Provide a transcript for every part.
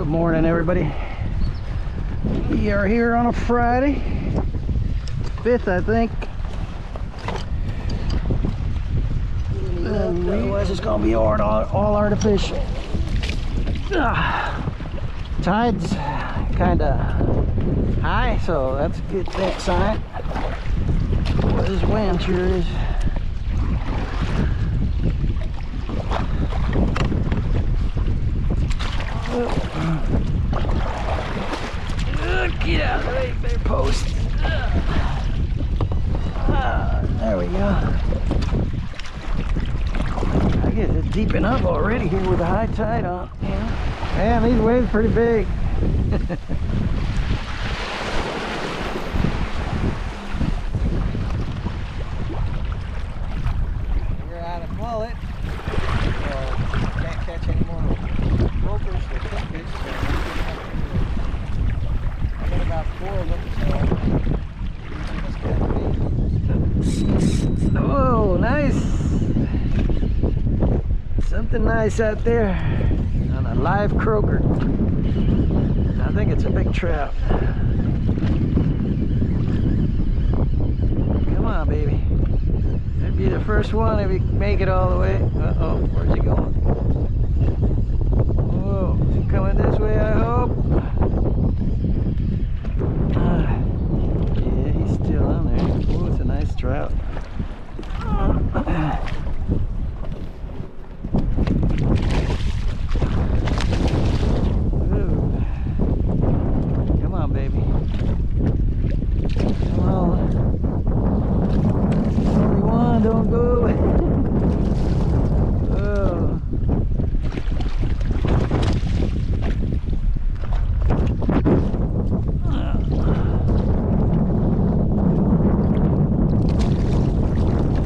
Good morning, everybody. We are here on a Friday, 5th, I think. Otherwise, it's gonna be all, all artificial. Ah, tide's kind of high, so that's a good that sign. This wind sure is. Get out of the way, better post. There we go. I guess it's deeping up already here with the high tide on. Yeah. Man, these waves pretty big. We're out of mullet, so can't catch any more ropers or tippets. So I got about four of them, so Whoa, nice. Something nice out there on a live croaker. I think it's a big trout. Come on, baby. That'd be the first one if you make it all the way. Uh-oh, where's he going? Whoa, coming this way, I hope? Ah, yeah, he's still on there. Oh, it's a nice trout. Ooh. Come on, baby. Come on. Only one, don't go. oh.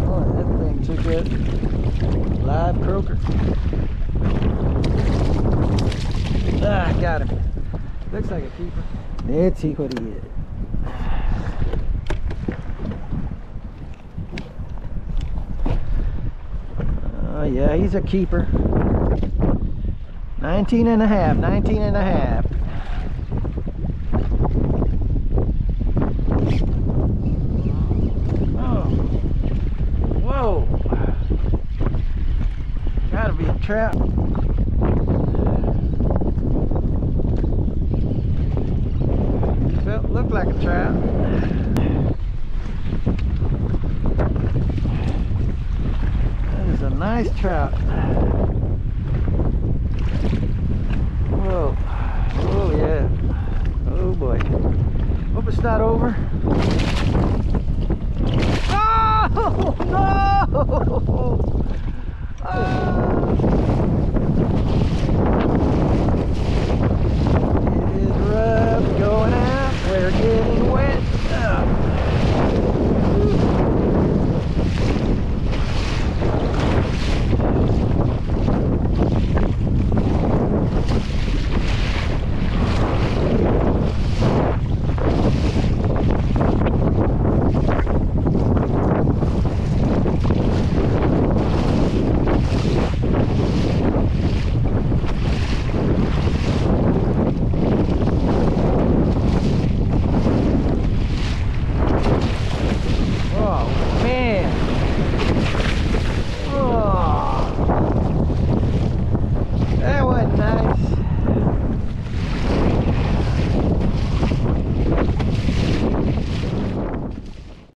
Oh, that thing took it. Croaker. Ah, got him. Looks like a keeper. Let's see what he is. Oh yeah, he's a keeper. 19 and a half, 19 and a half. be a trap. Felt looked like a trap. That is a nice trout. Whoa. Oh yeah. Oh boy. Hope it's not over. Oh no! Oh.